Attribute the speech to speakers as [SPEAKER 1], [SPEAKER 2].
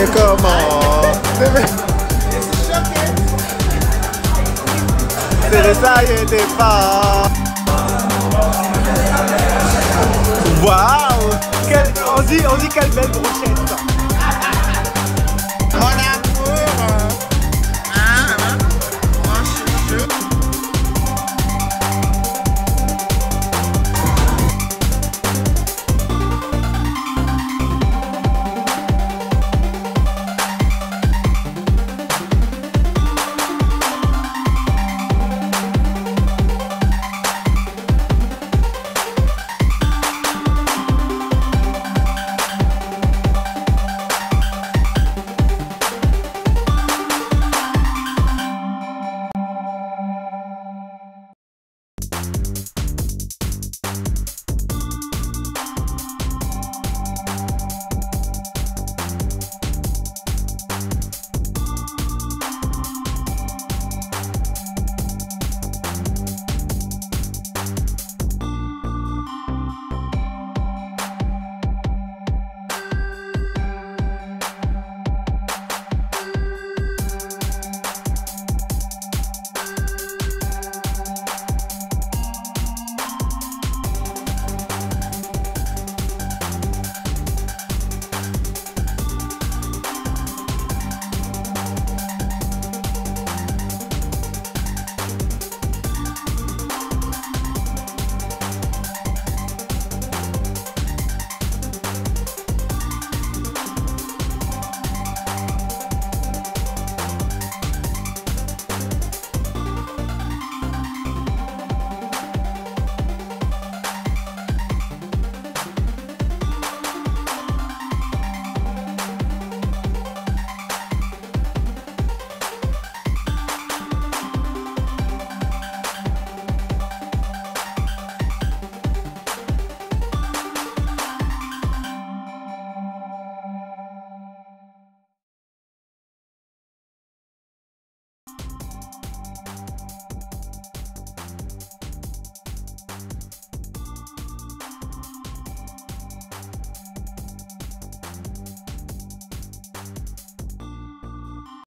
[SPEAKER 1] Mais comment C'est le ça y était pas. Waouh. On dit, on dit quelle belle brochette